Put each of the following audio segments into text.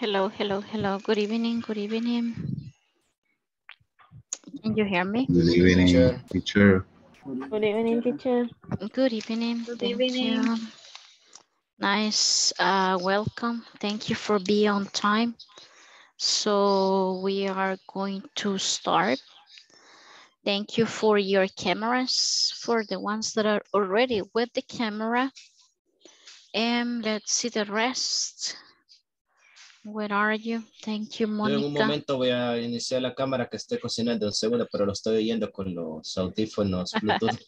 Hello, hello, hello. Good evening, good evening. Can you hear me? Good evening, Teacher. teacher. Good evening, teacher. Good evening. Good Thank evening. you. Nice. Uh, welcome. Thank you for being on time. So we are going to start. Thank you for your cameras, for the ones that are already with the camera. And let's see the rest. Where are you? Thank you, Yo en un momento voy a iniciar la cámara que esté cocinando un segundo, pero lo estoy oyendo con los audífonos Bluetooth.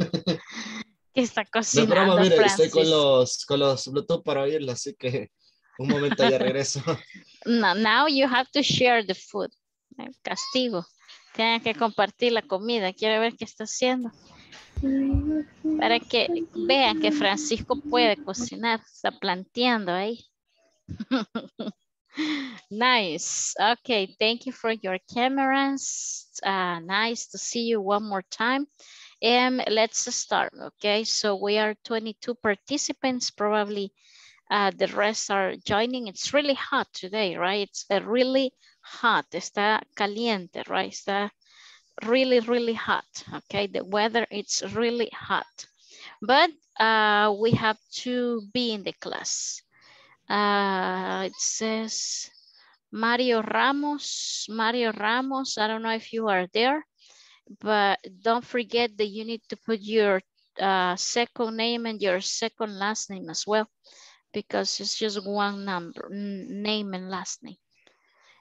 Que está No es cocinando, broma, mire, estoy con los, con los Bluetooth para oírlo, así que un momento ya regreso. No, now you have to share the food. Eh, Castigo. Tienen que compartir la comida. Quiero ver qué está haciendo. Para que vean que Francisco puede cocinar. Está planteando ahí. Nice. Okay, thank you for your cameras. Uh, nice to see you one more time. And let's start, okay? So we are 22 participants, probably uh, the rest are joining. It's really hot today, right? It's uh, really hot. Está caliente, right? Está really, really hot, okay? The weather, it's really hot. But uh, we have to be in the class. Uh, it says Mario Ramos, Mario Ramos. I don't know if you are there, but don't forget that you need to put your uh, second name and your second last name as well, because it's just one number, name and last name.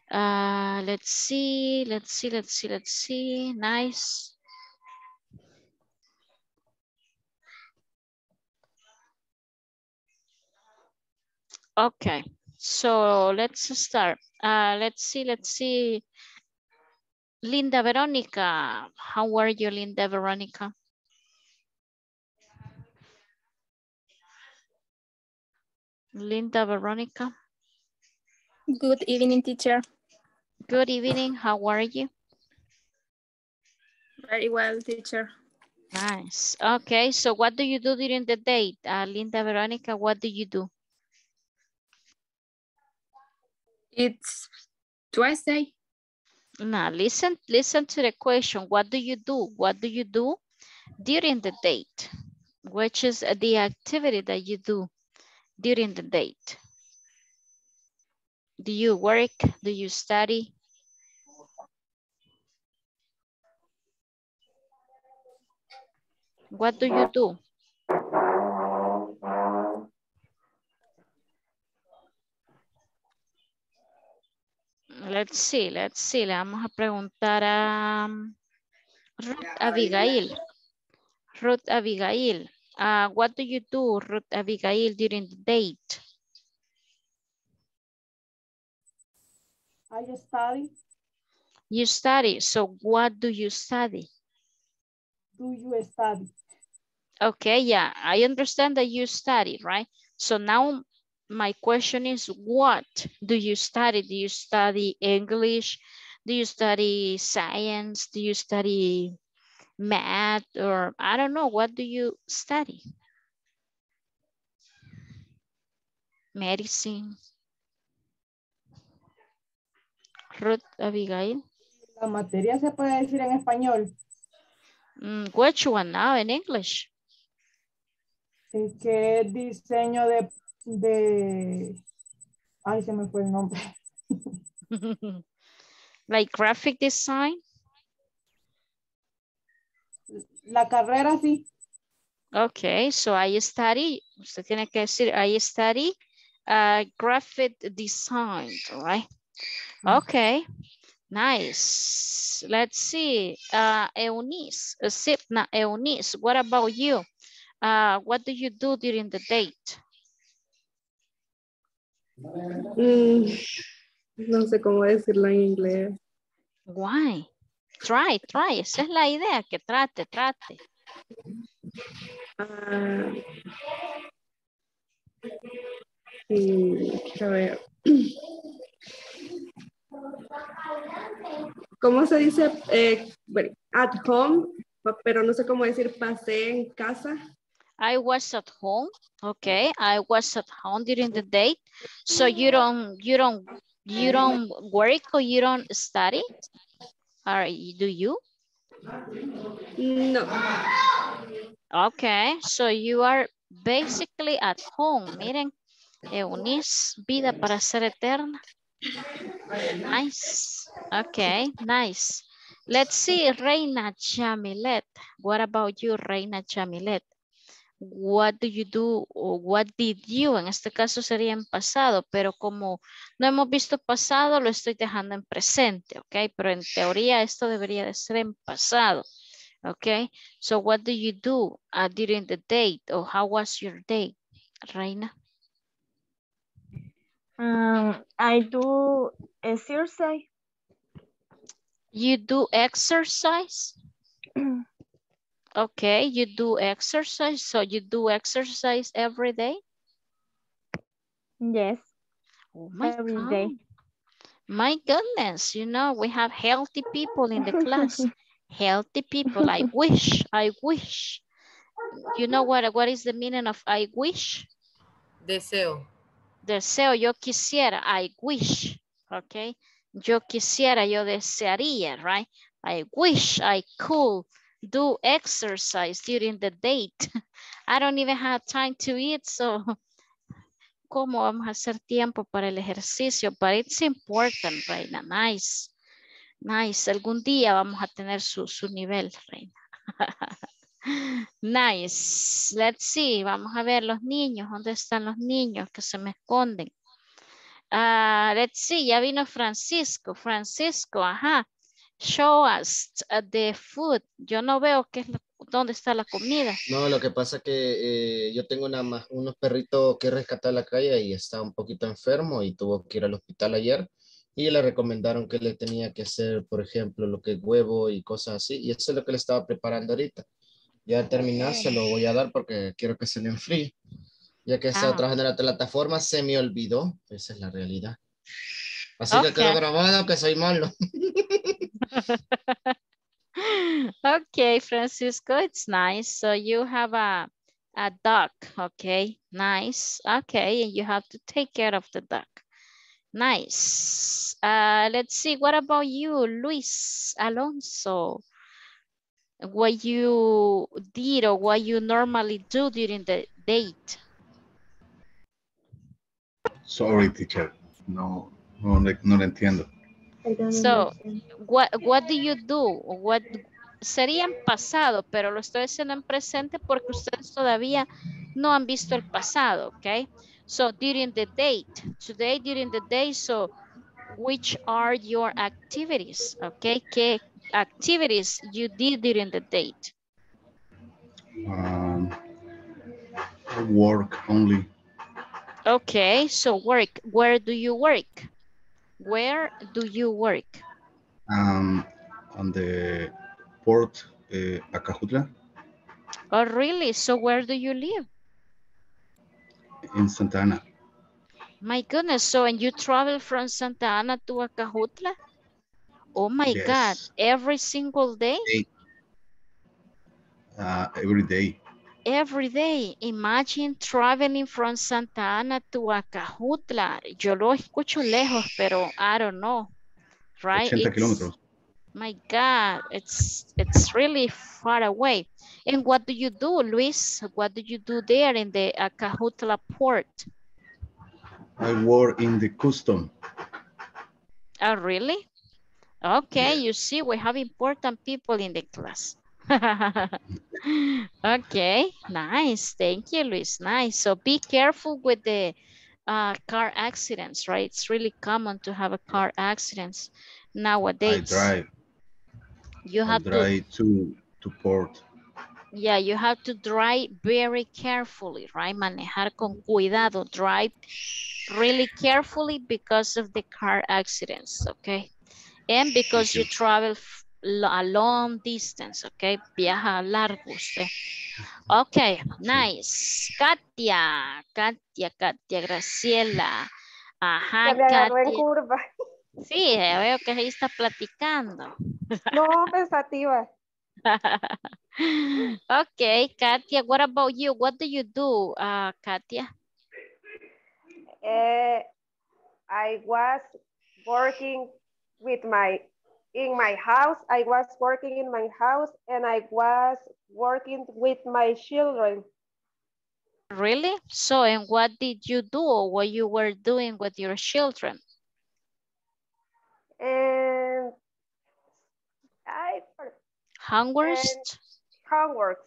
Uh, let's see, let's see, let's see, let's see. Nice. Okay, so let's start. Uh, let's see, let's see. Linda Veronica, how are you, Linda Veronica? Linda Veronica, Good evening, teacher. good evening, how are you? Very well, teacher. Nice. Okay, so what do you do during the day? Uh, Linda Veronica, what do you do? It's Tuesday. Now listen, listen to the question. What do you do? What do you do during the date? Which is the activity that you do during the date? Do you work? Do you study? What do you do? Let's see, let's see. Le vamos a preguntar a Ruth Abigail. Ruth Abigail. Uh, what do you do, Ruth Abigail, during the date? I study. You study. So what do you study? Do you study? Okay, yeah, I understand that you study, right? So now my question is, what do you study? Do you study English? Do you study science? Do you study math? Or I don't know, what do you study? Medicine. Ruth Abigail. La materia se puede decir en español. Mm, which one now in English? Es que diseño de, de... Ay, se me fue el nombre. like graphic design? La carrera sí. Okay, so I study, usted tiene que decir, I study uh, graphic design, right? Okay, nice. Let's see, uh, Eunice, uh, Sipna, Eunice, what about you? Uh, what do you do during the date? Mm, no sé cómo decirlo en inglés. Why? Try, try, esa es la idea, que trate, trate. Ah, quiero ver. ¿Cómo se dice? Eh, at home, pero no sé cómo decir pasé en casa. I was at home. Okay, mm-hmm. I was at home during the day. So you don't, you don't, You don't work or you don't study? Or do you? No. Okay, so you are basically at home. Miren, Eunice, vida para ser eterna. Nice. Okay, nice. Let's see, Reina Jamilet. What about you, Reina Jamilet? What do you do or what did you? En este caso sería en pasado, pero como no hemos visto pasado, lo estoy dejando en presente, ok? Pero en teoría esto debería de ser en pasado, ok? So what do you do uh, during the date or how was your day, Reina? Um, I do exercise. You do exercise? Okay, you do exercise. So you do exercise every day? Yes, Oh my every God. day. My goodness, you know, we have healthy people in the class. healthy people. I wish, I wish. You know what, what is the meaning of I wish? Deseo. Deseo, yo quisiera, I wish, okay? Yo quisiera, yo desearía, right? I wish I could do exercise during the date. I don't even have time to eat, so ¿cómo vamos a hacer tiempo para el ejercicio? But it's important, Reina, nice. Nice, algún día vamos a tener su, su nivel, Reina. nice, let's see, vamos a ver los niños, ¿dónde están los niños que se me esconden? Ah, let's see, ya vino Francisco, Francisco, ajá. Show us uh, the food. Yo no veo qué es la- dónde está la comida. No, lo que pasa que eh, yo tengo una, unos perritos que rescatar en la calle y está un poquito enfermo y tuvo que ir al hospital ayer y le recomendaron que le tenía que hacer, por ejemplo, lo que es huevo y cosas así y eso es lo que le estaba preparando ahorita. Ya terminar se lo voy a dar porque quiero que se le enfríe. Ya que estado Ah. trabajando en la plataforma, se me olvidó. Esa es la realidad. Así que quedó grabado que soy malo. okay, Francisco, it's nice. So you have a, a duck, okay, nice. Okay, and you have to take care of the duck. Nice. Uh, let's see, what about you, Luis Alonso? What you did or what you normally do during the date? Sorry, teacher. No, no, no entiendo. So, understand. What, what do you do? What, sería en pasado, pero lo estoy haciendo en presente porque ustedes todavía no han visto el pasado, okay? So, during the date, today during the day, so, which are your activities, okay? ¿Qué activities you did during the date? Um, work only. Okay, so work, where do you work? Where do you work? Um, on the port, uh, Acajutla, Oh, really? So where do you live? in Santa Ana. My goodness, so and you travel from Santa Ana to Acajutla? Oh my God, every single day? Uh, every day. Every day. Imagine traveling from Santa Ana to Acajutla. Yo lo escucho lejos, pero I don't know, right? 80 It's- kilómetros. My God, it's it's really far away. And what do you do, Luis? What do you do there in the Acajutla port? I work in the custom. Oh, really? Okay, Yeah. you see, we have important people in the class. okay, nice. Thank you, Luis. Nice. So be careful with the uh, car accidents, right? It's really common to have a car accidents nowadays. I drive. You have to, drive to to port. yeah, you have to drive very carefully, right? Manejar con cuidado, drive really carefully because of the car accidents, okay? And because you travel a long distance, okay? Viaja largo usted. Okay, nice. Katia, Katia, Katia, Graciela. Ajá, me agarró en Katia. curva. Sí, veo que ahí está platicando. No, pensativa. okay, Katia, what about you? What do you do, uh, Katia? Eh, I was working with my, in my house. I was working in my house and I was working with my children. Really? So, and what did you do or what you were doing with your children? And I, Homework? homeworks.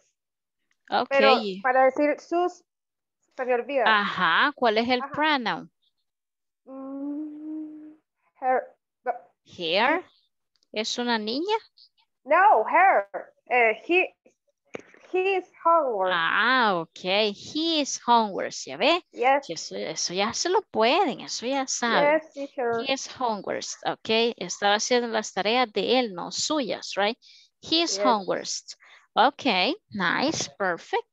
Ok. Pero para decir sus, se me olvida. Ajá, ¿cuál es el Ajá. pronoun? Mm, her, Here. ¿Es una niña? no, her. Uh, he, his homework. Ah, ok. He is homework, ¿ya ve? Yes, Eso, eso ya se lo pueden, eso ya saben. yes, teacher. He is homework, ok. Estaba haciendo las tareas de él, no suyas, right? He is Yes. homework. Okay, nice, perfect.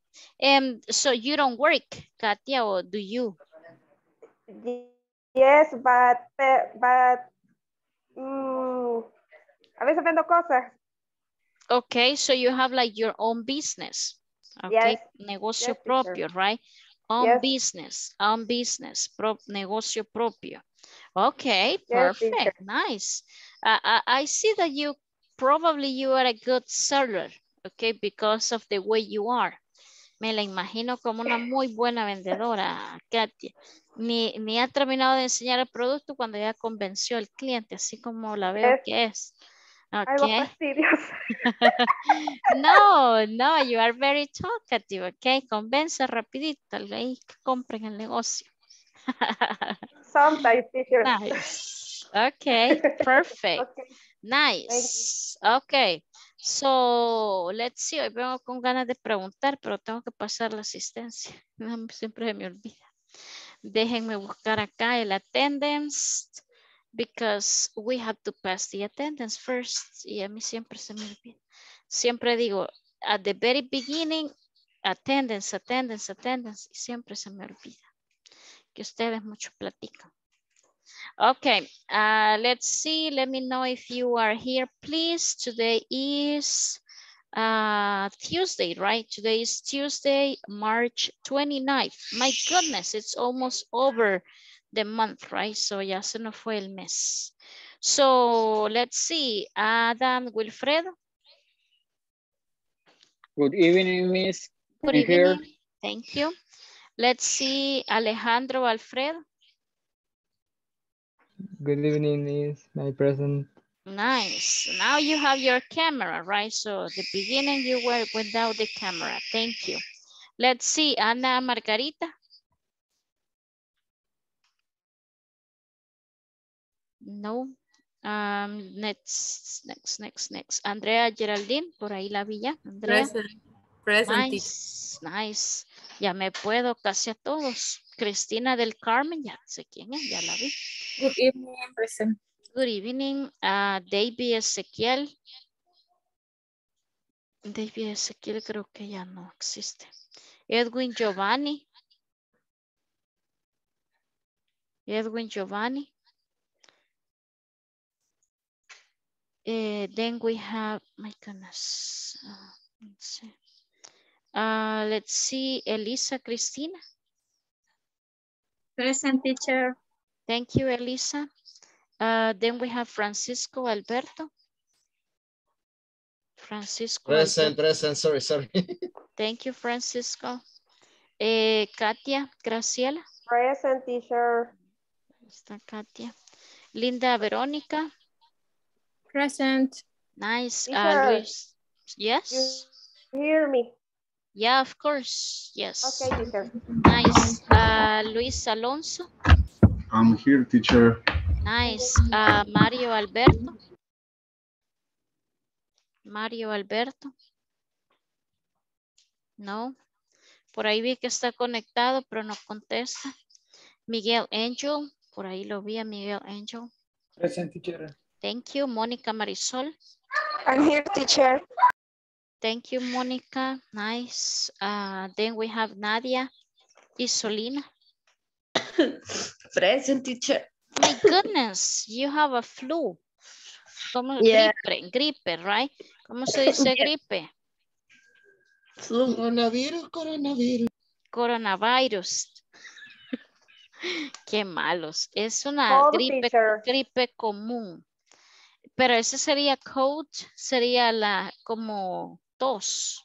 Um, so you don't work, Katia, or do you? Ye- Yes, but, but, mm, a veces vendo cosas. Okay, so you have like your own business. Okay, Yes, negocio yes, teacher. propio, right? Own Yes. business, own business, pro negocio propio. Okay, perfect, nice. Uh, I, I see that you probably you are a good seller, okay, because of the way you are. Me la imagino como una muy buena vendedora, Katia. Ni, ni ha terminado de enseñar el producto cuando ya convenció al cliente, así como la veo Es que es. Algo Okay. No, no, you are very talkative, ok? Convence rapidito al ahí que compren el negocio. Sometimes, teacher. Nice. Ok, perfect. Okay. Nice. Ok. So, let's see. Hoy vengo con ganas de preguntar, pero tengo que pasar la asistencia. Siempre se me olvida. Déjenme buscar acá el attendance. Because we have to pass the attendance first. Y a mí siempre se me olvida. Siempre digo, at the very beginning, attendance, attendance, attendance. Y siempre se me olvida. Que ustedes mucho platican. Okay, uh, let's see. Let me know if you are here, please. Today is uh, Tuesday, right? Today is Tuesday, March 29th. My goodness, it's almost over the month, right? So ya se nos fue el mes. So let's see. Adam Wilfredo. Good evening, Miss. Good I'm here. evening. Thank you. Let's see. Alejandro Alfredo. Good evening, Miss. My present. Nice. Now you have your camera, right? So the beginning you were without the camera. Thank you. Let's see, Ana Margarita. No. Um, next, next, next, next. Andrea Geraldine, por ahí la vi ya. Andrea. Present. Present. Nice, nice. Ya me puedo casi a todos. Cristina del Carmen, ya sé quién es, ya la vi. Good evening, present. Good evening, uh, David Ezequiel. David Ezequiel creo que ya no existe. Edwin Giovanni. Edwin Giovanni. Eh, then we have, my goodness. uh, let's see. Uh, let's see, Elisa Cristina. Present teacher. Thank you, Elisa. Uh, then we have Francisco Alberto. Francisco. Present, Alberto. present, sorry, sorry. Thank you, Francisco. Eh, Katia Graciela. Present, teacher. Está Katia. Linda Verónica. Present. Nice. Uh. Luis. Yes. You hear me? Yeah, of course. Yes. Okay, teacher. Nice. Uh, Luis Alonso. I'm here, teacher. Nice. Uh, Mario Alberto. Mario Alberto. No. Por ahí vi que está conectado, pero no contesta. Miguel Angel. Por ahí lo vi a Miguel Angel. Present teacher. Thank you. Mónica Marisol. I'm here, teacher. Thank you, Mónica. Nice. Uh, then we have Nadia Isolina. Present teacher. My goodness, you have a flu. ¿Cómo? Yeah. Gripe, gripe, right? ¿Cómo se dice gripe? Coronavirus, coronavirus. Coronavirus. Qué malos. Es una Cold, gripe, teacher. gripe común. Pero ese sería cold, sería la como tos.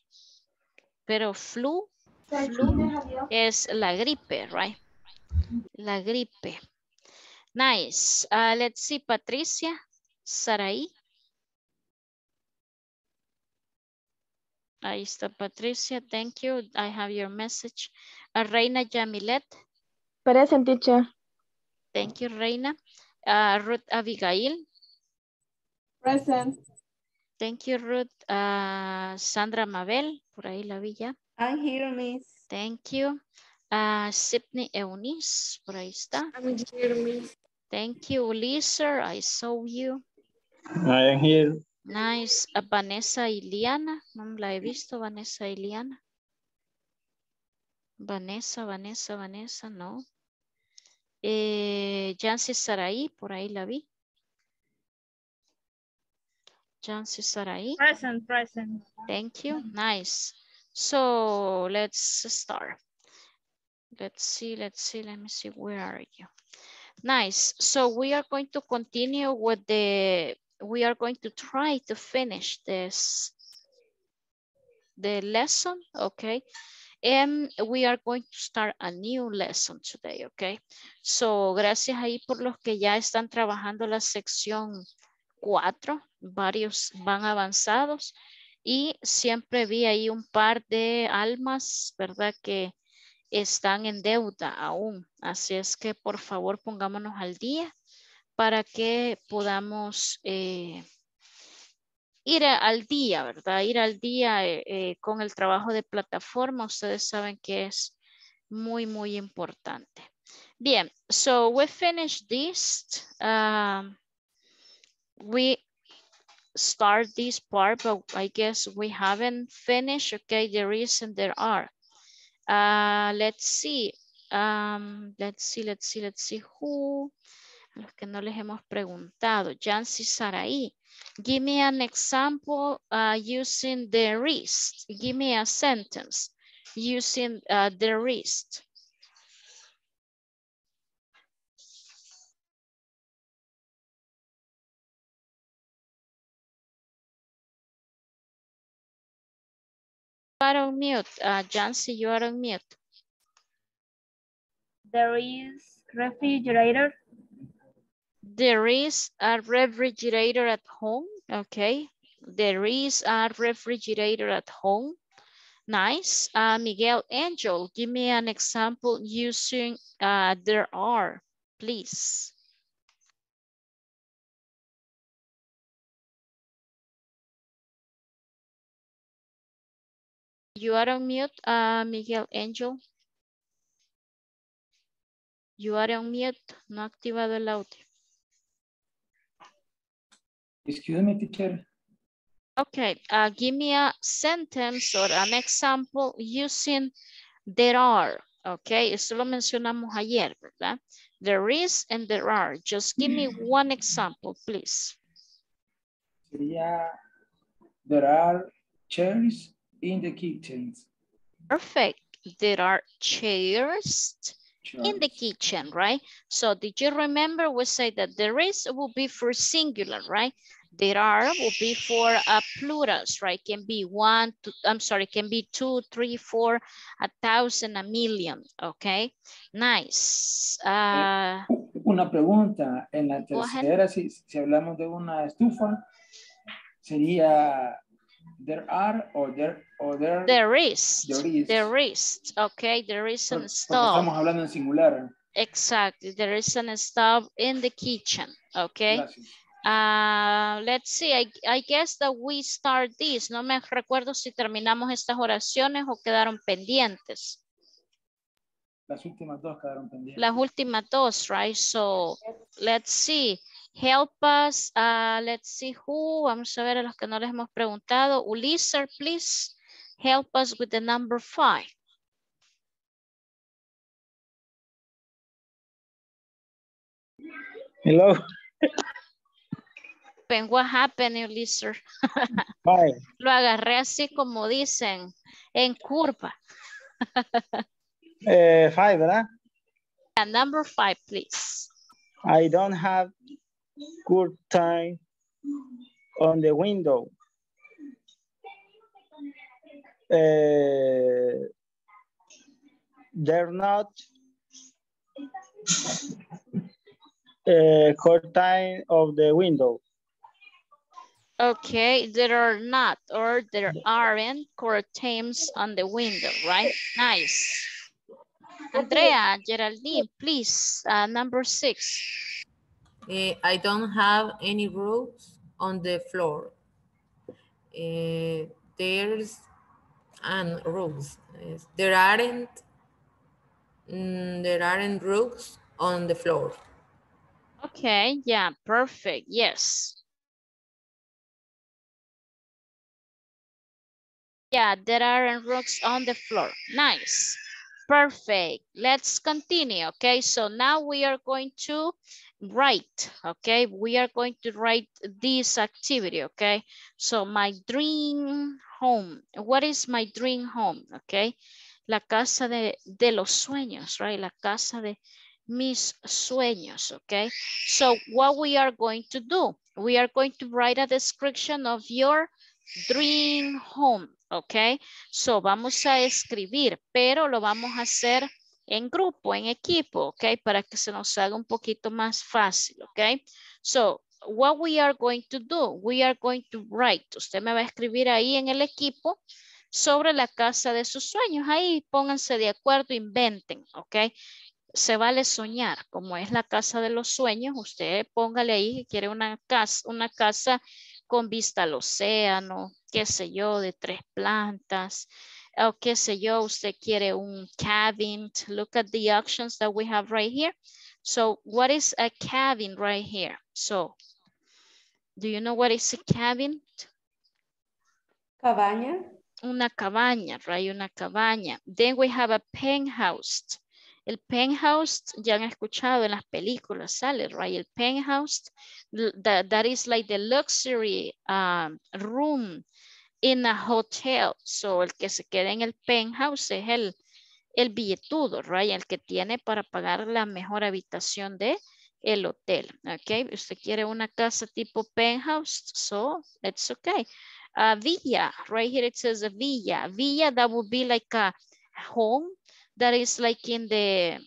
Pero flu, flu es la gripe, right? La gripe. Nice. Uh, let's see, Patricia, Saraí. Ahí está Patricia, thank you. I have your message. Uh, Reina Yamilet, Present, teacher. thank you, Reina. Uh, Ruth Abigail, Present. thank you, Ruth. Uh, Sandra Mabel, por ahí la vi ya. I'm here, miss. Thank you. Uh, Sydney Eunice, por ahí está. I'm here, miss. Thank you, Uliser, I saw you. I am here. Nice. Uh, Vanessa Iliana, no la he visto, Vanessa Iliana. Vanessa, Vanessa, Vanessa, no. Eh, Jancy Saraí, por ahí la vi. Jancy Saraí, Present, present. thank you. Nice. So let's start. Let's see, let's see, let me see, where are you? Nice. So we are going to continue with the, we are going to try to finish this, the lesson, okay? And we are going to start a new lesson today, okay? So gracias ahí por los que ya están trabajando la sección 4, varios van avanzados y siempre vi ahí un par de almas, ¿verdad? Que están en deuda aún. Así es que por favor pongámonos al día para que podamos eh, ir al día, ¿verdad? Ir al día eh, eh, con el trabajo de plataforma. Ustedes saben que es muy, muy importante. Bien, so we finished this. Um, we start this part, but I guess we haven't finished. Okay, there is and there are. Uh, let's see. Um, let's see, let's see, let's see who. A los que no les hemos preguntado. Jancy Saraí. Give me an example uh, using the wrist. Give me a sentence using uh, the wrist. Are on mute. Uh, Jancy, you are on mute. There is refrigerator. There is a refrigerator at home. Okay. There is a refrigerator at home. Nice. Uh, Miguel Angel, give me an example using uh, there are, please. You are on mute, uh, Miguel Angel. You are on mute, no ha activado el audio. Excuse me, teacher. Okay, uh, give me a sentence or an example using there are. Okay, eso lo mencionamos ayer, ¿verdad? There is and there are. Just give me one example, please. Sería, there are chairs in the kitchen. Perfect. There are chairs in the kitchen, right? So did you remember we say that there is will be for singular, right? There are will be for a plurals, right? Can be one, two, I'm sorry, can be two, three, four, a thousand, a million, okay? Nice. Uh, Una pregunta, en la tercera, si, si hablamos de una estufa, sería there are or there, or there, there is, There is. there is, okay? There is an stove. estamos hablando en singular. Exactly, there is an stove in the kitchen, okay? Gracias. Ah, let's see, I, I guess that we start this. No me recuerdo si terminamos estas oraciones o quedaron pendientes. Las últimas dos quedaron pendientes. Las últimas dos, right? So, let's see. Help us. uh, let's see who. Vamos a ver a los que no les hemos preguntado. Uliser, please help us with the number five. Hello. And what happened, Uliser? Hi. Lo agarré así como dicen, en curva. Eh, five, ¿verdad? And number five, please. I don't have time on the window. Uh, they're not uh, curtain of the window. Okay, there are not or there aren't curtains on the window, right? Nice. Andrea, Geraldine, please, uh, number six. Eh, I don't have any rugs on the floor. Eh, there's and rugs. There aren't mm, there aren't rugs on the floor. Okay, yeah, perfect, yes. Yeah, there aren't rocks on the floor. Nice. Perfect. Let's continue. Okay, so now we are going to write. Okay, we are going to write this activity. Okay, so my dream home. What is my dream home? Okay, la casa de, de los sueños, right? La casa de mis sueños. Okay, so what we are going to do? We are going to write a description of your dream home. Ok, so vamos a escribir, pero lo vamos a hacer en grupo, en equipo, ok, para que se nos haga un poquito más fácil, ok. So, what we are going to do, we are going to write, usted me va a escribir ahí en el equipo sobre la casa de sus sueños, ahí pónganse de acuerdo, inventen, ok. Se vale soñar, como es la casa de los sueños, usted póngale ahí que quiere una casa, una casa con vista al océano, qué sé yo, de tres plantas, o qué sé yo, usted quiere un cabin. Look at the options that we have right here. So what is a cabin right here? So, do you know what is a cabin? Cabaña. Una cabaña, right? Una cabaña. Then we have a penthouse. El penthouse, ya han escuchado en las películas, sale, right? El penthouse, that, that is like the luxury um, room in a hotel. So, el que se queda en el penthouse es el, el billetudo, right? El que tiene para pagar la mejor habitación de el hotel, ok? Usted quiere una casa tipo penthouse, so it's okay. Uh, villa, right here it says a villa. Villa, that would be like a home that is like in the,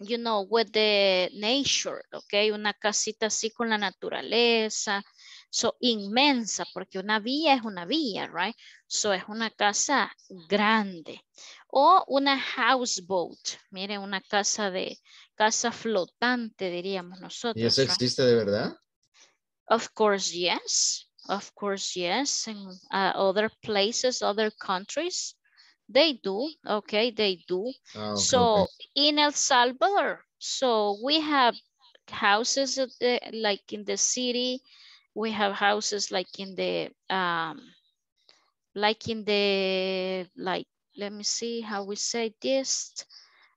you know, with the nature, okay? Una casita así con la naturaleza. So, inmensa, porque una villa es una villa, right? So, es una casa grande. O una houseboat. Miren, una casa de, casa flotante, diríamos nosotros. ¿Y eso right? existe de verdad? Of course, yes. Of course, yes. In uh, other places, other countries, they do. Okay, they do. Ah, so in El Salvador, so we have houses the, like in the city. We have houses like in the um, like in the like. Let me see how we say this.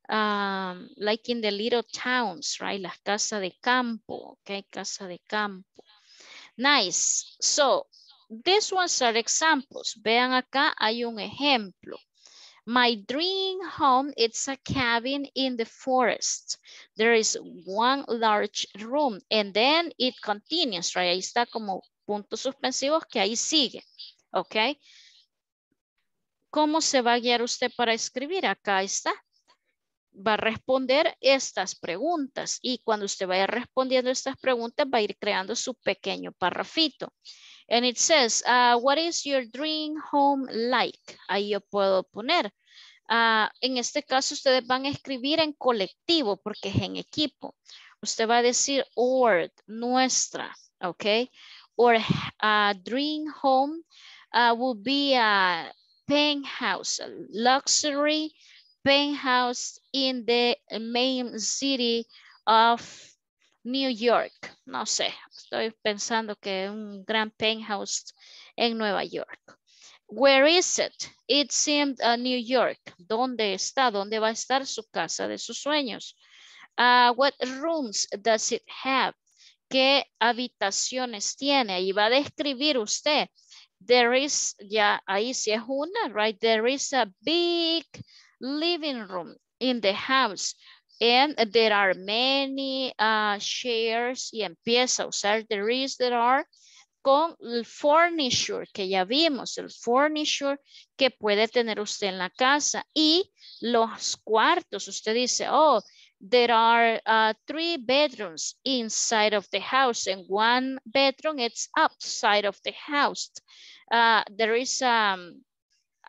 Um, like in the little towns, right? Las casas de campo. Okay, casa de campo. Nice. So, these ones are examples. Vean acá, hay un ejemplo. My dream home, it's a cabin in the forest. There is one large room and then it continues, right? Ahí está como puntos suspensivos que ahí sigue, ¿ok? ¿Cómo se va a guiar usted para escribir? Acá está. Va a responder estas preguntas y cuando usted vaya respondiendo estas preguntas va a ir creando su pequeño parrafito. And it says, uh, what is your dream home like? Ahí yo puedo poner. ah, en este caso, ustedes van a escribir en colectivo porque es en equipo. Usted va a decir or, nuestra, ¿ok? Or a dream home uh, will be a penthouse, a luxury penthouse in the main city of New York. No sé, estoy pensando que un gran penthouse en Nueva York. Where is it? It's in uh, New York. ¿Dónde está? ¿Dónde va a estar su casa de sus sueños? Uh, what rooms does it have? ¿Qué habitaciones tiene? Ahí va a describir usted. There is, ya ahí sí es una, right? There is a big living room in the house. And there are many uh, shares y empieza a usar there is, there are con el furniture que ya vimos, el furniture que puede tener usted en la casa y los cuartos. Usted dice, oh, there are uh, three bedrooms inside of the house and one bedroom it's outside of the house. Uh, there is, um,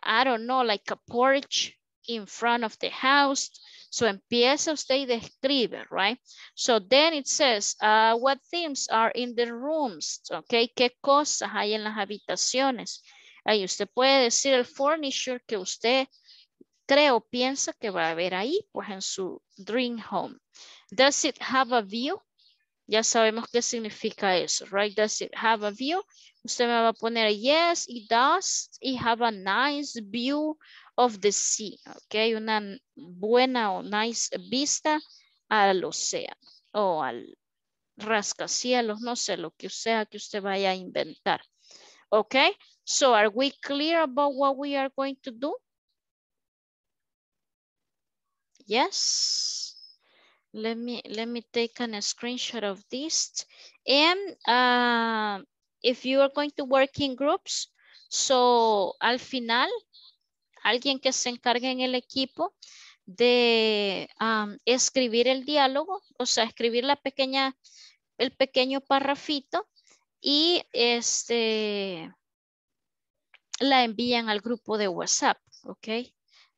I don't know, like a porch in front of the house. So empieza usted y describe, right? So then it says, uh, what themes are in the rooms? Okay, ¿qué cosas hay en las habitaciones? Ahí usted puede decir el furniture que usted cree o piensa que va a haber ahí, pues en su dream home. Does it have a view? Ya sabemos qué significa eso, right? Does it have a view? Usted me va a poner, yes, it does. It have a nice view of the sea, ok, una buena o nice vista al océano o al rascacielos, no sé, lo que sea que usted vaya a inventar. Ok, so are we clear about what we are going to do? Yes. Let me, let me take a screenshot of this. And uh, if you are going to work in groups, so al final, alguien que se encargue en el equipo de um, escribir el diálogo, o sea, escribir la pequeña, el pequeño parrafito y este la envían al grupo de WhatsApp, ¿ok?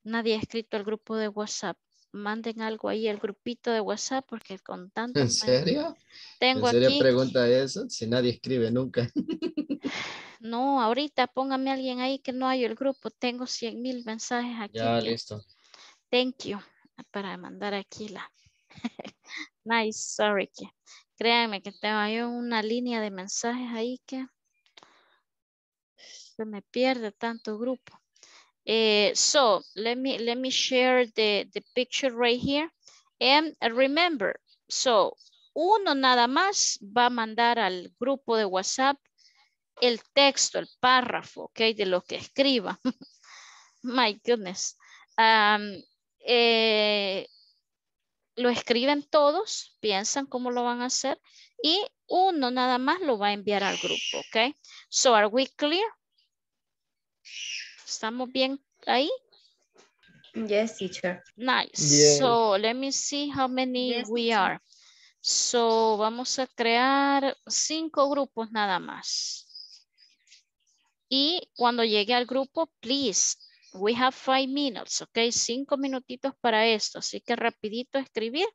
Nadie ha escrito al grupo de WhatsApp. Manden algo ahí al grupito de WhatsApp porque con tanto... ¿En serio? Tengo ¿En serio aquí... pregunta eso? Si nadie escribe nunca. No, ahorita póngame alguien ahí que no hay el grupo. Tengo 100 mil mensajes aquí. Ya, listo. Thank you. Para mandar aquí la. nice, sorry. Que, créanme que tengo yo una línea de mensajes ahí que se me pierde tanto grupo. Eh, so let me let me share the, the picture right here. And remember, so uno nada más va a mandar al grupo de WhatsApp el texto, el párrafo, ok, de lo que escriba. My goodness. Um, eh, lo escriben todos, piensan cómo lo van a hacer y uno nada más lo va a enviar al grupo, ¿ok? So, are we clear? ¿Estamos bien ahí? Yes, teacher. Nice. Yes. So, let me see how many Yes, we are. So, vamos a crear cinco grupos nada más. Y cuando llegue al grupo, please, we have five minutes, ok? Cinco minutitos para esto. Así que rapidito escribir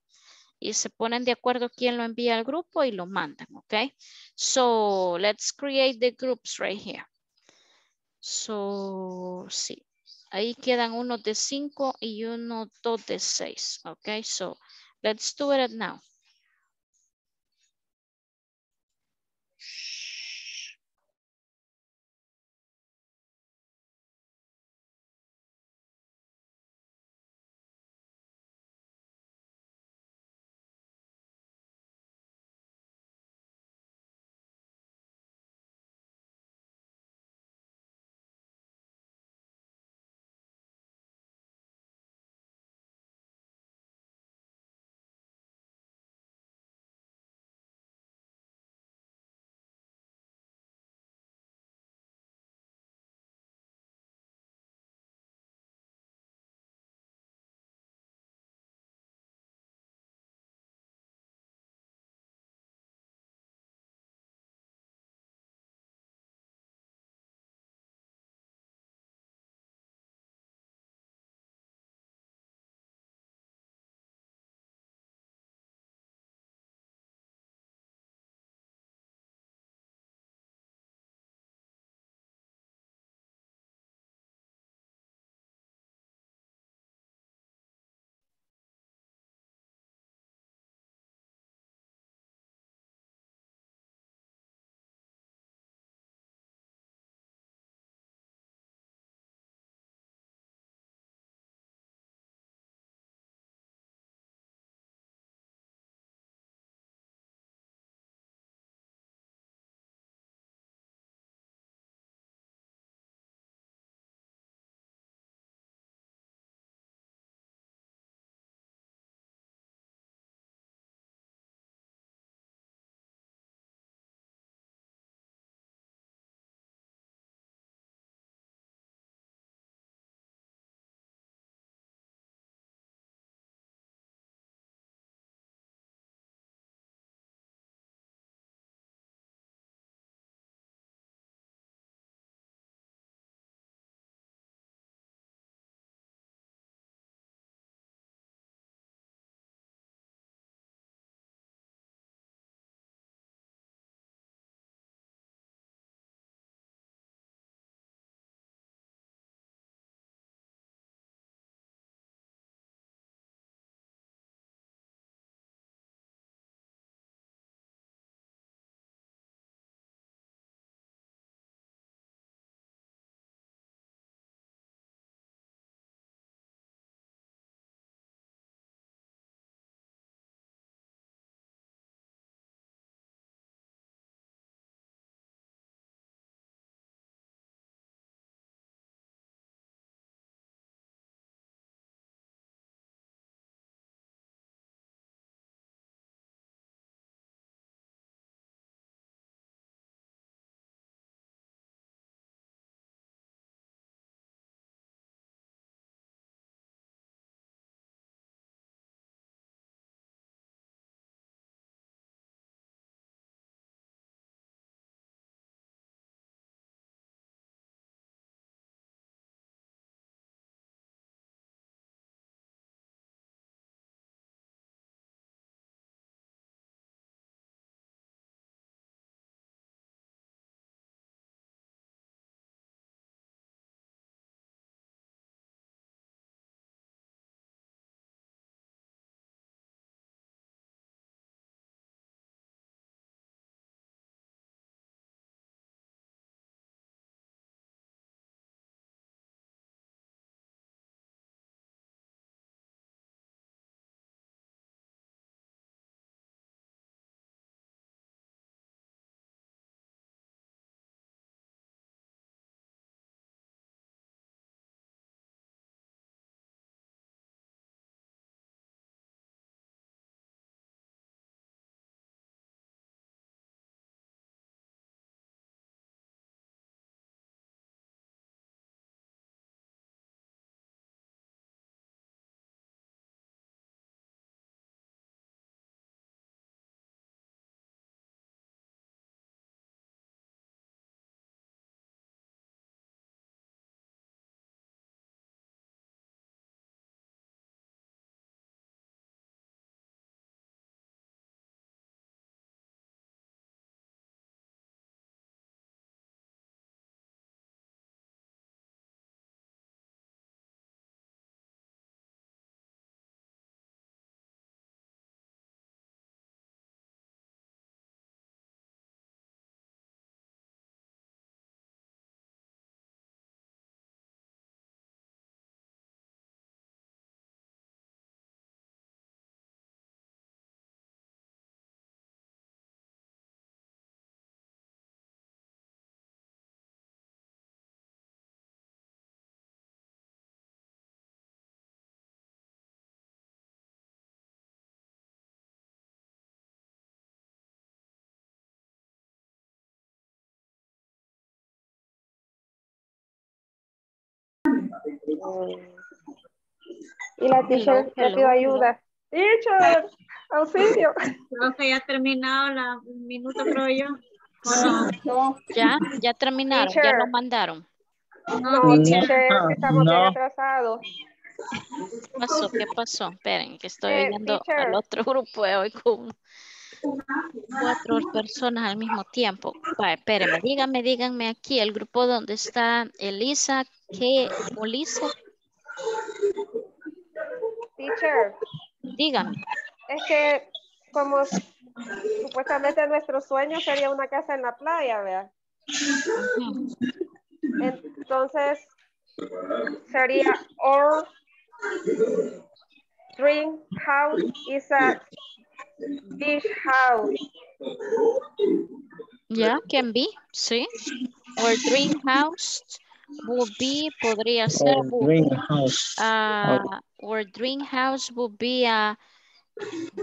y se ponen de acuerdo quién lo envía al grupo y lo mandan, ok? So, let's create the groups right here. So, sí. Ahí quedan unos de cinco y uno, de seis, ok? So, let's do it now. Y la teacher hello, hello. ayuda. Teacher, auxilio. Creo que ya ha terminado la un minuto, creo yo. Ya, ya terminaron, ya Teacher. lo mandaron. No, No, teacher, estamos bien no. atrasados. ¿Qué pasó? ¿Qué pasó? Esperen, que estoy Eh, viendo teacher. al otro grupo de hoy con cuatro personas al mismo tiempo. Va, espérenme, díganme, díganme aquí el grupo donde está Elisa, ¿qué? Ulisa, Teacher, díganme. es que como supuestamente nuestro sueño sería una casa en la playa. Ujú. Entonces, sería our dream house is a beach house. Ya, can be, sí. Or dream house would be, podría ser, Or would dream house. uh, or dream house would be a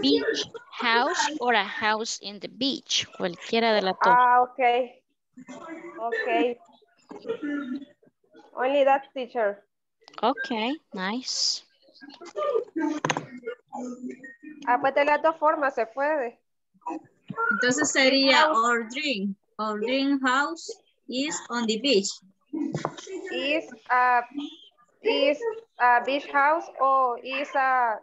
beach house or a house in the beach, cualquiera de las dos. Ah, okay. Okay. Only that teacher. Okay, nice. Ah, pues de las dos formas se puede. Entonces sería our dream. Our dream house is on the beach. Is a is a beach house o is a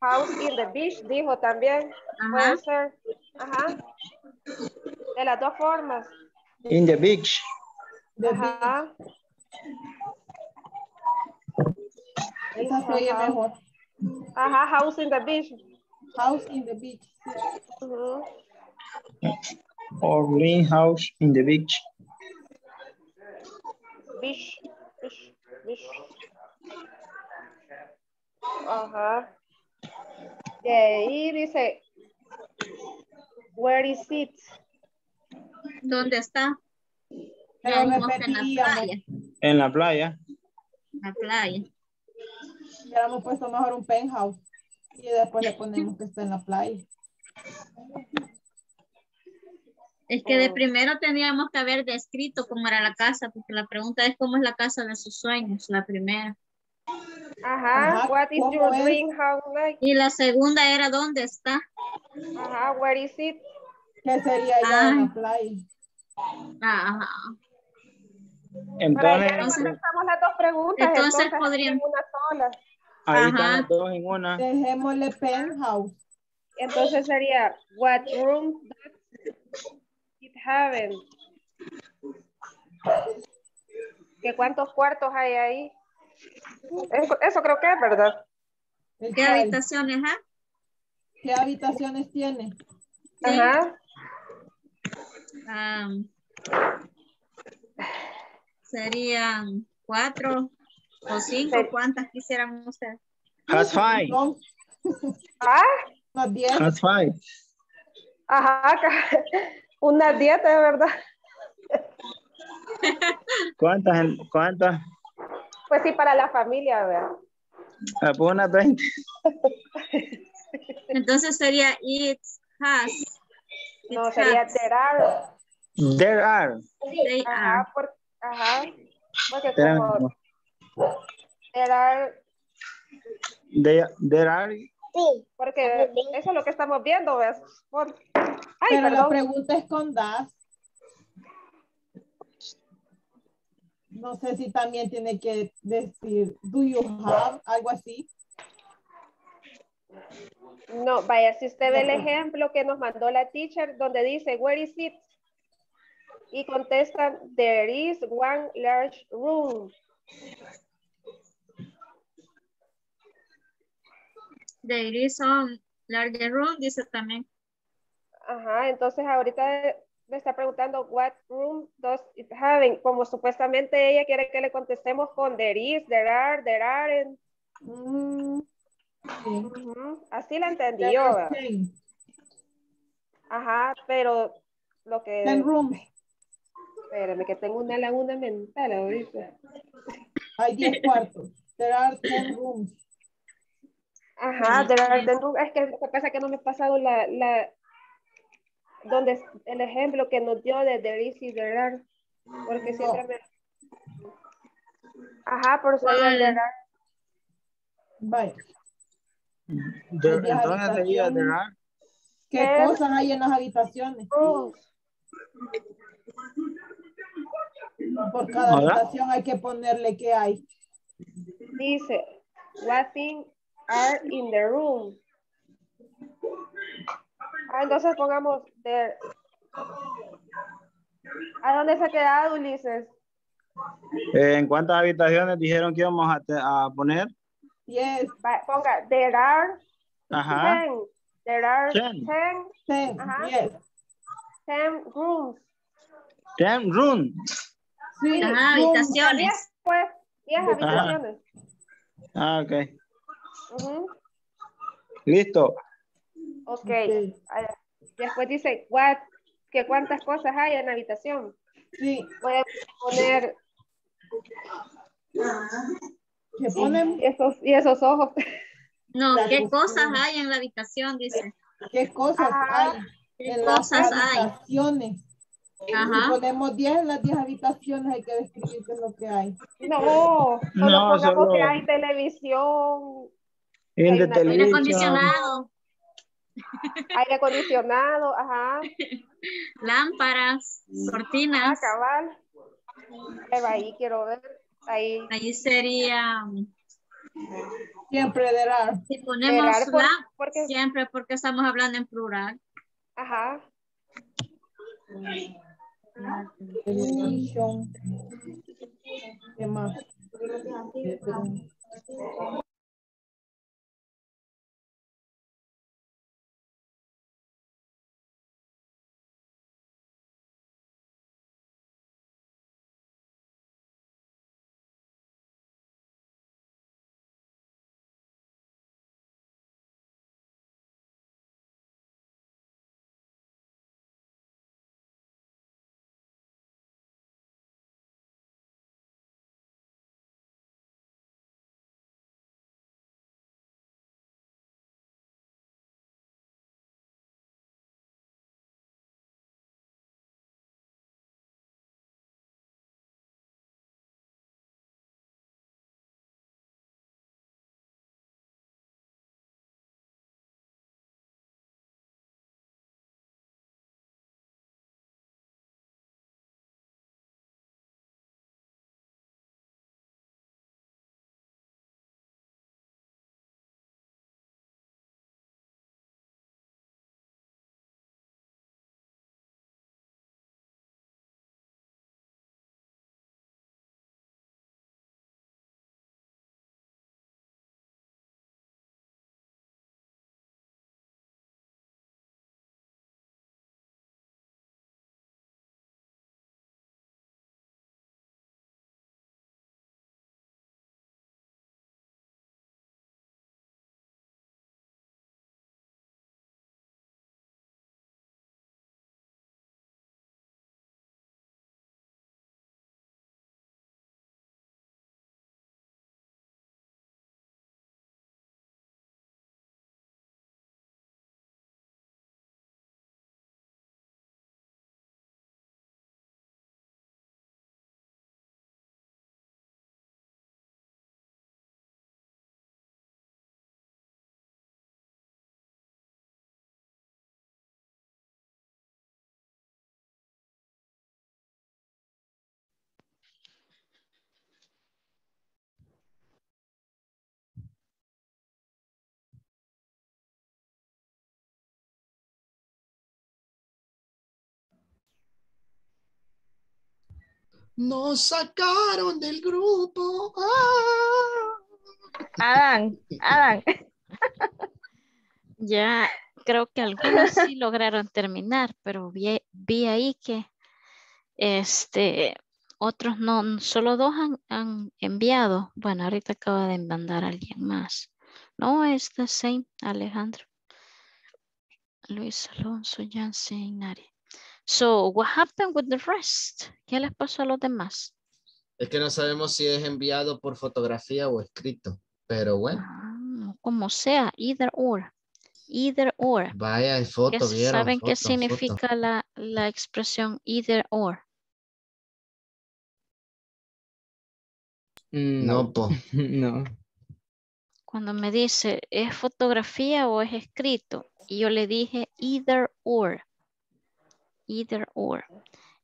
house in the beach, dijo también. Puede Ajá. ser. Ajá. De las dos formas. In the beach. Ajá. Esa Ajá. mejor. Ajá, house in the beach. House in the beach. Ujú. Or green house in the beach. Beach, beach, beach. Ajá. Y ahí dice, where is it? ¿Dónde está? Ya en la playa. En la playa. La playa. Hubiéramos puesto mejor un penthouse. Y después le ponemos que está en la playa. Es que de primero tendríamos que haber descrito cómo era la casa, porque la pregunta es cómo es la casa de sus sueños, la primera. Ajá, Ajá, what is ¿cómo your es? dream house like? Y la segunda era dónde está. Ajá, where is it? Que sería ya en la playa. Ajá. Entonces, contestamos las dos preguntas, Entonces entonces, podrían- en una sola. ahí están Ajá. las dos en una. Dejémosle penthouse. Entonces sería, what room does it have? ¿Que cuántos cuartos hay ahí? Eso, eso creo que es verdad. ¿El ¿Qué habitaciones, ah? ¿Qué habitaciones tiene? Ajá. Serían cuatro o cinco. ¿Cuántas quisieran ustedes? Has five. Ah, unas 10. Has five. ajá. Una dieta, de verdad. ¿Cuántas? ¿Cuántas? Pues sí, para la familia, ¿verdad? Ah, pues unas 20. Entonces sería it has. It No, sería has. there are. There are. They are. Ajá, por, ajá. Porque Espérame, como there are, There, there are. Porque eso es lo que estamos viendo, ¿ves? Por- Ay, Pero la perdón. pregunta es con das. No sé si también tiene que decir, do you have, algo así. No, vaya, si usted ve el ejemplo que nos mandó la teacher, donde dice, where is it? Y contestan, there is one large room. There is some larger room, dice también. Ajá, entonces ahorita me está preguntando, what room does it have? Como supuestamente ella quiere que le contestemos con there is, there are, there aren't. Mm, sí. Así la ten. Ajá, pero lo que... Ten rooms. Espérame, que tengo una laguna mental ahorita. Hay 10 cuartos. There are 10 rooms. Ajá, there are ten rooms. Es que lo que pasa es que no me he pasado la, la, donde es- el ejemplo que nos dio de there is y there are, porque siempre me... Ajá, por eso. There- Hay diez entonces sería habitaciones. there are. ¿Qué Em, cosas hay en las habitaciones? Por cada ¿Hola? habitación hay que ponerle qué hay. Dice, what things are in the room? Ah, entonces pongamos there. ¿A dónde se ha quedado, Ulises? Eh, ¿En cuántas habitaciones dijeron que íbamos a, te- a poner? Yes. Ponga, there are Ajá. ten. There are Ten. ten. Ten, Ajá. yes. Ten rooms. Ten room. Sí, Ajá, room. habitaciones. Diez, pues, diez Ajá. habitaciones. Ah, ok. Ujú. Listo. Ok. Después dice, what, que cuántas cosas hay en la habitación. Sí. Puede poner ¿Qué ponen? y esos, y esos ojos. No, La ¿qué cosas hay en la habitación? Dice. ¿Qué cosas Ajá. hay ¿Qué en las cosas hay? habitaciones? Si Ajá. ponemos 10 en las 10 habitaciones hay que describir qué es lo que hay. No, solo No, pongamos solo- que hay televisión, In the Aire acondicionado, aire acondicionado, ajá, lámparas, ah, cortinas. cabal. Pero ahí quiero ver, ahí. Ahí sería, Siempre there are. si ponemos por- la, porque- siempre porque estamos hablando en plural. Ajá. ¿Qué más? Nos sacaron del grupo. Ah. Adán, Adán. Ya creo que algunos sí lograron terminar, pero vi, vi ahí que este, otros no, solo dos han, han enviado. Bueno, ahorita acaba de mandar alguien más. No, es the same, Alejandro. Luis Alonso, Jansen, Nari. So, what happened with the rest? ¿Qué les pasó a los demás? Es que no sabemos si es enviado por fotografía o escrito, pero bueno, Ah, como sea, either or. Either or. vaya, hay ¿Qué foto, vieron. ¿Saben qué foto, significa la, la expresión either or? Mm, No, po. No. Cuando me dice, ¿es fotografía o es escrito? Y yo le dije, either or. Either or.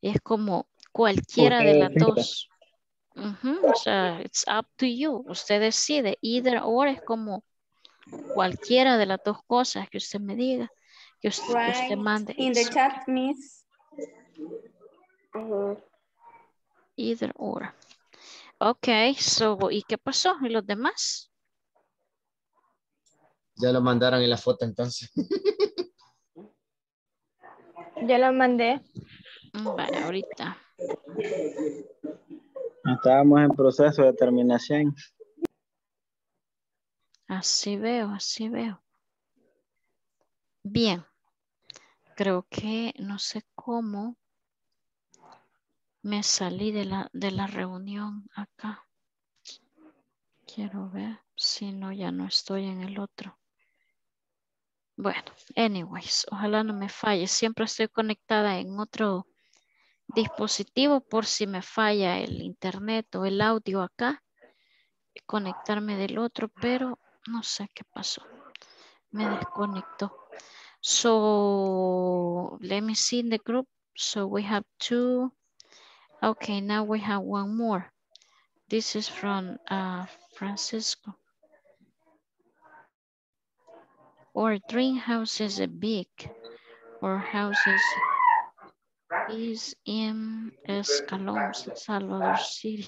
Es como cualquiera de las dos. Ujú, O sea, it's up to you. Usted decide. Either or es como cualquiera de las dos cosas que usted me diga. Que usted, que usted Right. mande. In the chat, miss. Either or. Ok, so, ¿y qué pasó? ¿Y los demás? Ya lo mandaron en la foto entonces. Ya lo mandé. Vale, ahorita. Estábamos en proceso de terminación. Así veo, así veo. Bien. Creo que no sé cómo me salí de la, de la reunión acá. Quiero ver si no, ya no estoy en el otro. Bueno, anyways, ojalá no me falle. Siempre estoy conectada en otro dispositivo por si me falla el internet o el audio acá. Conectarme del otro, pero no sé qué pasó. Me desconectó. So let me see in the group. So we have two. Okay, now we have one more. This is from uh, Francisco. Our dream house is big. Our house is, in Escalón, Salvador City.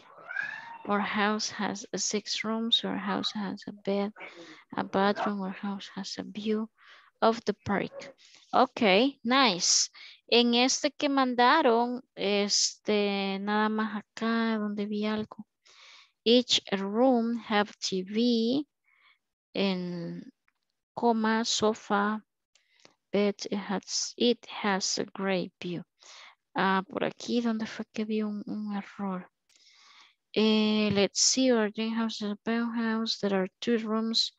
Our house has six rooms. Our house has a bed, a bathroom. Our house has a view of the park. Ok, nice. En este que mandaron, este, nada más acá donde vi algo. Each room have TV en coma, sofa, bed. It has, it has a great view. Ah, por aquí donde fue que vi un, un error. Eh, let's see, our dream house is a penthouse. There are two rooms.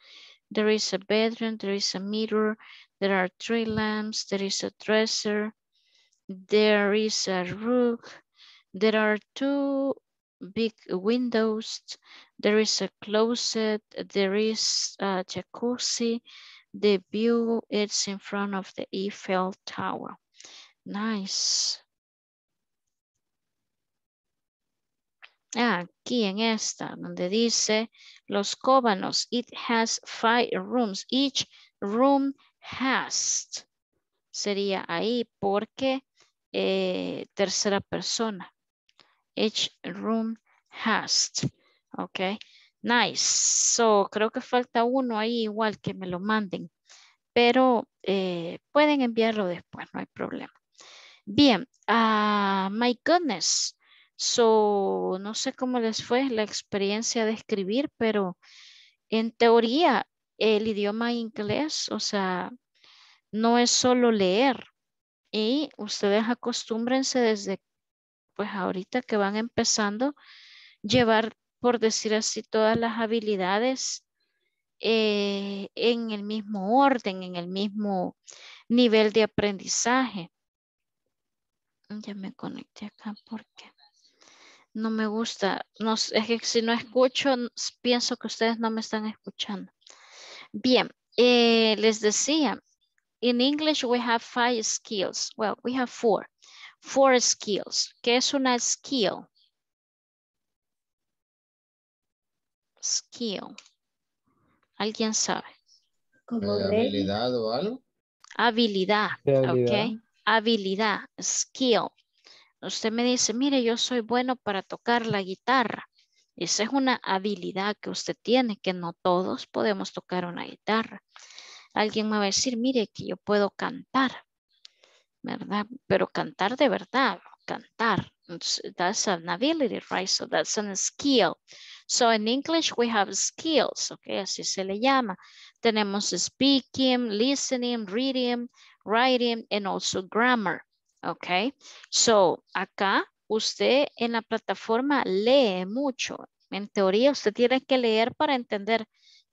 There is a bedroom. There is a mirror. There are three lamps. There is a dresser. There is a rug. There are two big windows. There is a closet. There is a jacuzzi. The view is in front of the Eiffel Tower. Nice. Ah, aquí en esta, donde dice los cóbanos, it has five rooms. Each room has. Sería ahí porque eh, tercera persona. Each room has. Ok. Nice. So, creo que falta uno ahí igual que me lo manden. Pero eh, pueden enviarlo después, no hay problema. Bien. ah, my goodness. So, no sé cómo les fue la experiencia de escribir, pero en teoría el idioma inglés, o sea, no es solo leer. Y ustedes acostúmbrense desde, pues ahorita que van empezando, llevar, por decir así, todas las habilidades eh, en el mismo orden, en el mismo nivel de aprendizaje. Ya me conecté acá porque no me gusta, no, es que si no escucho, pienso que ustedes no me están escuchando. Bien, eh, les decía, in English we have five skills. Well, we have four. Four skills. ¿Qué es una skill? Skill. ¿Alguien sabe? Eh, habilidad o algo. Habilidad, Habilidad. ¿ok? Habilidad, skill. Usted me dice, mire, yo soy bueno para tocar la guitarra. Esa es una habilidad que usted tiene, que no todos podemos tocar una guitarra. Alguien me va a decir, mire, que yo puedo cantar, ¿verdad? Pero cantar de verdad, cantar. That's an ability, right? So that's a skill. So in English we have skills, okay? Así se le llama. Tenemos speaking, listening, reading, writing, and also grammar, okay? So acá usted en la plataforma lee mucho. En teoría usted tiene que leer para entender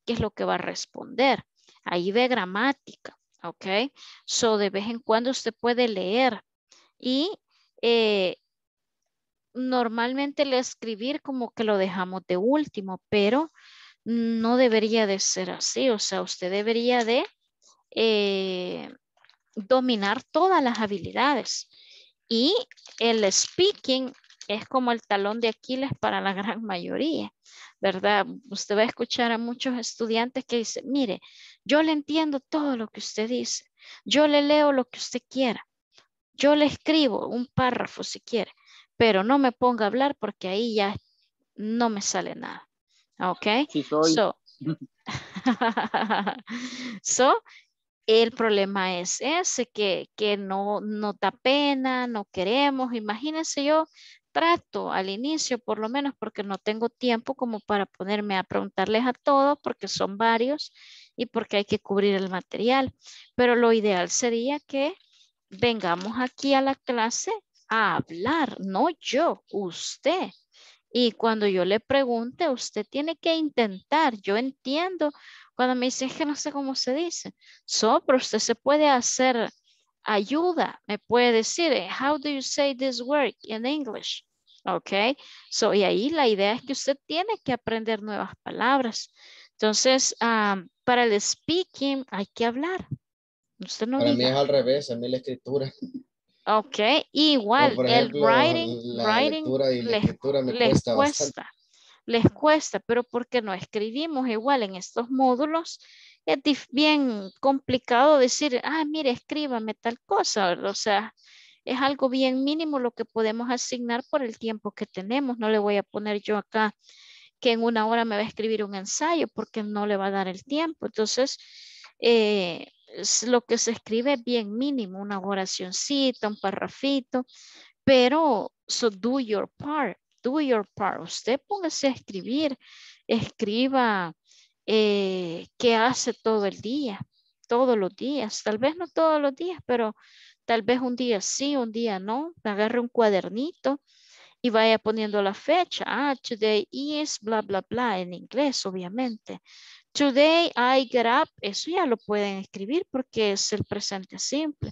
qué es lo que va a responder. Ahí ve gramática, ok? So de vez en cuando usted puede leer y eh, normalmente el escribir como que lo dejamos de último, pero no debería de ser así. O sea, usted debería de eh, dominar todas las habilidades. Y el speaking es como el talón de Aquiles para la gran mayoría, ¿verdad? Usted va a escuchar a muchos estudiantes que dicen, mire, yo le entiendo todo lo que usted dice, yo le leo lo que usted quiera, yo le escribo un párrafo si quiere, pero no me ponga a hablar porque ahí ya no me sale nada. ¿Ok? Sí soy. So, so, el problema es ese, que, que no, no da pena, no queremos. Imagínense yo trato al inicio, por lo menos porque no tengo tiempo como para ponerme a preguntarles a todos, porque son varios y porque hay que cubrir el material. Pero lo ideal sería que vengamos aquí a la clase a hablar, no yo, usted. Y cuando yo le pregunte, usted tiene que intentar. Yo entiendo cuando me dice, es que no sé cómo se dice. So, pero usted se puede hacer ayuda. Me puede decir, how do you say this word in English? Ok. So, y ahí la idea es que usted tiene que aprender nuevas palabras. Entonces, um, para el speaking hay que hablar. Usted no Para mí es al revés, a mí la escritura. Ok, igual por el ejemplo, writing, la writing lectura y les, me les cuesta cuesta, les cuesta, pero porque no escribimos igual en estos módulos, es bien complicado decir, ah, mire, escríbame tal cosa. O sea, es algo bien mínimo lo que podemos asignar por el tiempo que tenemos. No le voy a poner yo acá que en una hora me va a escribir un ensayo porque no le va a dar el tiempo. Entonces, eh, es lo que se escribe es bien mínimo, una oracioncita, un parrafito, pero so do your part, do your part. Usted póngase a escribir, escriba eh, qué hace todo el día, todos los días, tal vez no todos los días, pero tal vez un día sí, un día no. Agarre un cuadernito y vaya poniendo la fecha. Ah, today is bla, bla, bla, en inglés, obviamente. Today I get up, eso ya lo pueden escribir porque es el presente simple.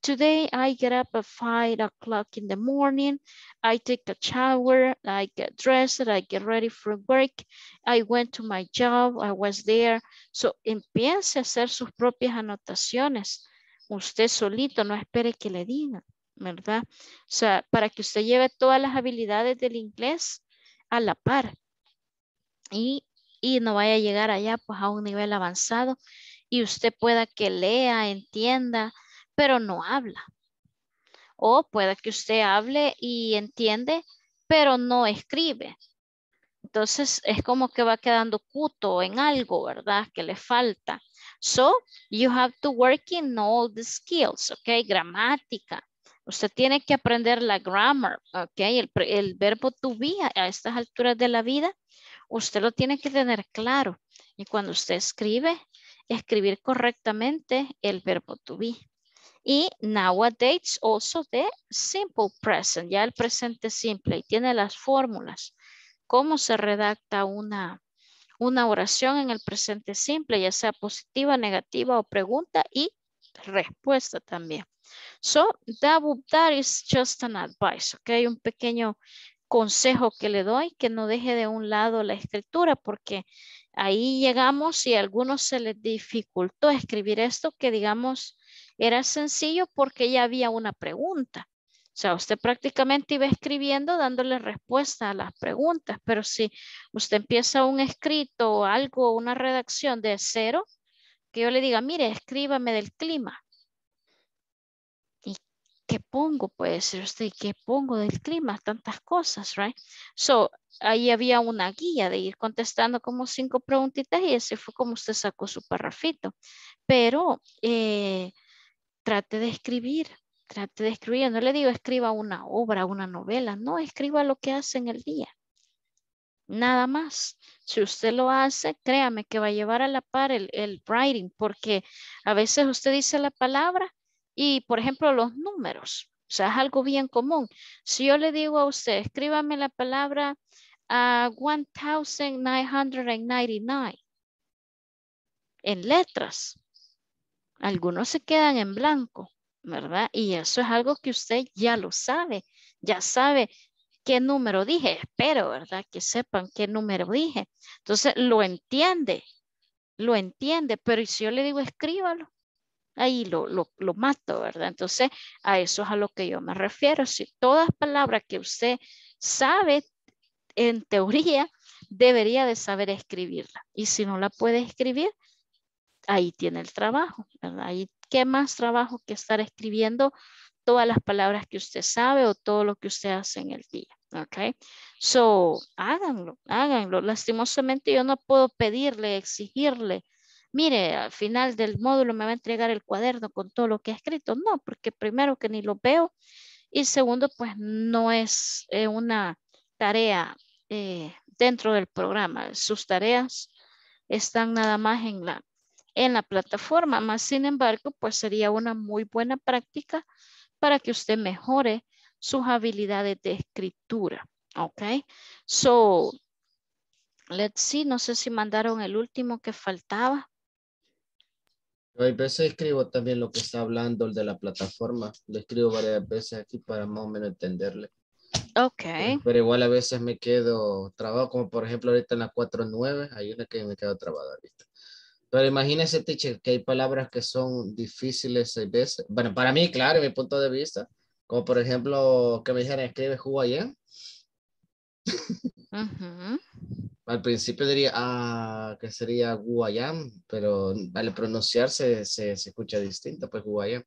Today I get up at five o'clock in the morning. I take a shower. I get dressed. I get ready for work. I went to my job. I was there. So empiece a hacer sus propias anotaciones. Usted solito, no espere que le digan, ¿verdad? O sea, para que usted lleve todas las habilidades del inglés a la par. Y y no vaya a llegar allá pues a un nivel avanzado y usted pueda que lea, entienda, pero no habla. O pueda que usted hable y entiende, pero no escribe. Entonces es como que va quedando cuto en algo, ¿verdad? Que le falta. So, you have to work in all the skills, ¿ok? Gramática. Usted tiene que aprender la grammar, ¿ok? El, el verbo to be a estas alturas de la vida usted lo tiene que tener claro. Y cuando usted escribe, escribir correctamente el verbo to be. Y nowadays also the simple present, ya el presente simple y tiene las fórmulas. Cómo se redacta una, una oración en el presente simple, ya sea positiva, negativa o pregunta y respuesta también. So that, that is just an advice, ok? Un pequeño consejo que le doy, que no deje de un lado la escritura, porque ahí llegamos y a algunos se les dificultó escribir esto, que digamos era sencillo porque ya había una pregunta. O sea, usted prácticamente iba escribiendo dándole respuesta a las preguntas, pero si usted empieza un escrito o algo, una redacción de cero, que yo le diga, mire, escríbame del clima. ¿Qué pongo? Puede decir usted, ¿qué pongo del clima? Tantas cosas, right? So, ahí había una guía de ir contestando como cinco preguntitas y ese fue como usted sacó su parrafito. Pero eh, trate de escribir, trate de escribir. No le digo escriba una obra, una novela, no, escriba lo que hace en el día. Nada más. Si usted lo hace, créame que va a llevar a la par el, el writing, porque a veces usted dice la palabra y, por ejemplo, los números, o sea, es algo bien común. Si yo le digo a usted, escríbame la palabra uh, 1999 en letras, algunos se quedan en blanco, ¿verdad? Y eso es algo que usted ya lo sabe, ya sabe qué número dije. Espero, ¿verdad? Que sepan qué número dije. Entonces, lo entiende, lo entiende, pero si yo le digo escríbalo, ahí lo, lo, lo mato, ¿verdad? Entonces, a eso es a lo que yo me refiero. Si todas palabras que usted sabe, en teoría, debería de saber escribirla. Y si no la puede escribir, ahí tiene el trabajo, ¿verdad? Ahí, ¿qué más trabajo que estar escribiendo todas las palabras que usted sabe o todo lo que usted hace en el día? ¿Ok? So, háganlo, háganlo. Lastimosamente yo no puedo pedirle, exigirle, mire, al final del módulo me va a entregar el cuaderno con todo lo que ha escrito. No, porque primero que ni lo veo y segundo, pues no es eh, una tarea eh, dentro del programa. Sus tareas están nada más en la, en la plataforma, más sin embargo, pues sería una muy buena práctica para que usted mejore sus habilidades de escritura. Ok, so, let's see, no sé si mandaron el último que faltaba. A veces escribo también lo que está hablando el de la plataforma. Lo escribo varias veces aquí para más o menos entenderle. Ok. Pero igual a veces me quedo trabado, como por ejemplo ahorita en la 4.9, hay una que me quedo trabada ahorita. Pero imagínese, teacher, que hay palabras que son difíciles a veces. Bueno, para mí, claro, mi punto de vista. Como por ejemplo, que me dijeran, escribe Huayén. Al principio diría, ah, que sería Guayam, pero al pronunciarse se, se escucha distinto, pues Guayam.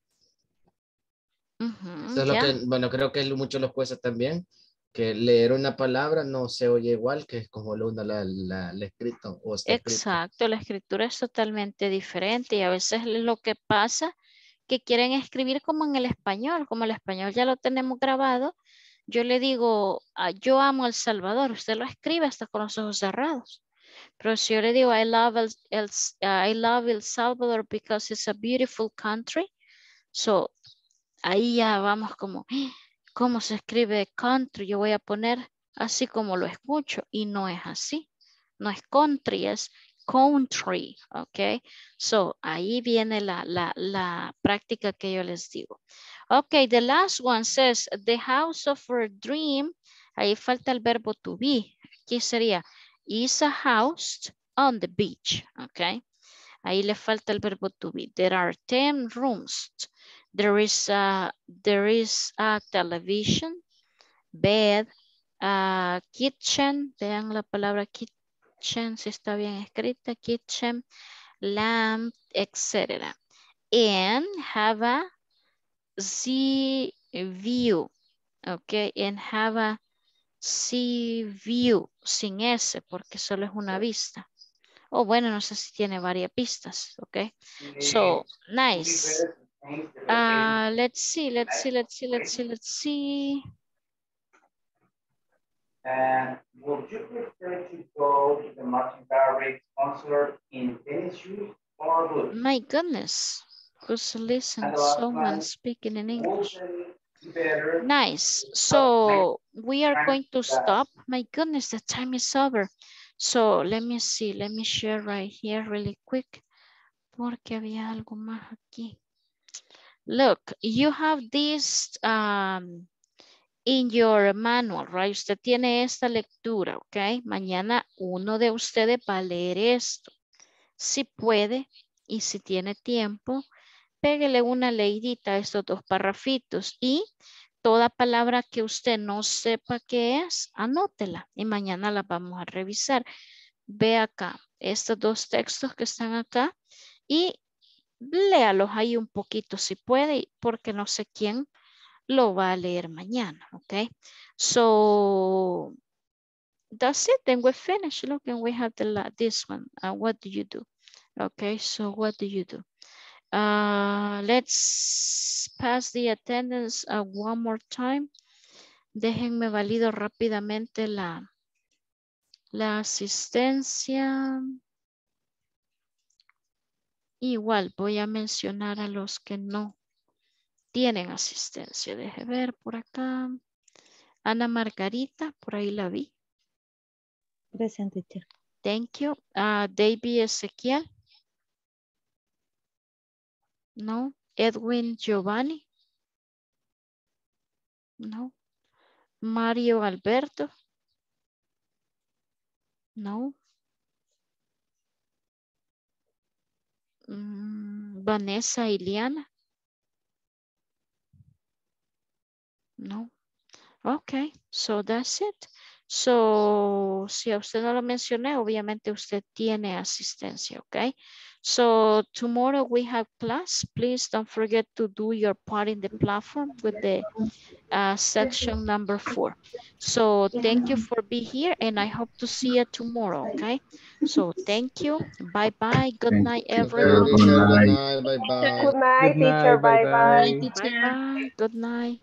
Eso es lo que, bueno, creo que muchos los jueces también, que leer una palabra no se oye igual que como lo la, la, la escrito. O está Exacto, la escritura es totalmente diferente y a veces lo que pasa que quieren escribir como en el español, como el español ya lo tenemos grabado, yo le digo, ah, yo amo El Salvador, usted lo escribe hasta con los ojos cerrados. Pero si yo le digo, I love El, I love El Salvador because it's a beautiful country, so ahí ya vamos como, ¿cómo se escribe country? Yo voy a poner así como lo escucho y no es así. No es country, es country, ¿ok? So, ahí viene la, la, la práctica que yo les digo. Ok, the last one says, the house of a dream. Ahí falta el verbo to be. Aquí sería, is a house on the beach, ¿ok? Ahí le falta el verbo to be. There are 10 rooms. There is a, there is a television, bed, a kitchen. Vean la palabra kitchen si está bien escrita. Kitchen, lamp, etc. And have a sea view. Okay, and have a sea view sin S porque solo es una vista. O oh, bueno, no sé si tiene varias pistas. Okay, so nice. Uh, let's see, let's see, let's see, let's see, let's see. And would you prefer to go to the Martin Garrix concert in tennis shoes or boots? My goodness, who's listening? Someone speaking in English. Nice. So we are going to stop. My goodness, the time is over. So let me see, let me share right here really quick. Porque había algo más aquí. Look, you have this um, in your manual, right? Usted tiene esta lectura, ¿ok? Mañana uno de ustedes va a leer esto. Si puede y si tiene tiempo, pégale una leidita a estos dos parrafitos y toda palabra que usted no sepa qué es, anótela y mañana la vamos a revisar. Ve acá, estos dos textos que están acá y léalos ahí un poquito si puede, porque no sé quién lo va a leer mañana, okay? So, that's it, then we finish. Look, and we have the, this one. Uh, what do you do? Okay, so what do you do? Uh, let's pass the attendance uh, one more time. Déjenme valido rápidamente la, la asistencia. Igual voy a mencionar a los que no tienen asistencia. Deje ver por acá. Ana Margarita, por ahí la vi. Presente. Thank you. Uh, David Ezequiel. No. Edwin Giovanni. No. Mario Alberto. No. Mm, Vanessa Iliana. No. Okay, so that's it. So, si a usted no lo mencioné, obviamente usted tiene asistencia, okay? So, tomorrow we have class. Please don't forget to do your part in the platform with the uh, section number four. So, thank you for being here and I hope to see you tomorrow, okay? So, thank you. Bye-bye. Good Thank night, everyone. Good night. Good night. Bye-bye. Good night, teacher. Bye bye-bye. bye. Teacher. Bye-bye. Good night.